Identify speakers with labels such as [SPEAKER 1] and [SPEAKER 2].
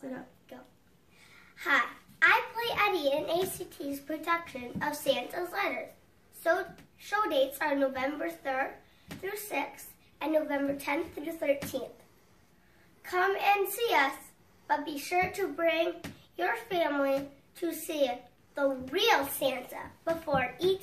[SPEAKER 1] Sit up.
[SPEAKER 2] Go. Hi, I play Eddie in ACT's production of Santa's Letters. So show dates are November 3rd through 6th and November 10th through 13th. Come and see us, but be sure to bring your family to see the real Santa before each.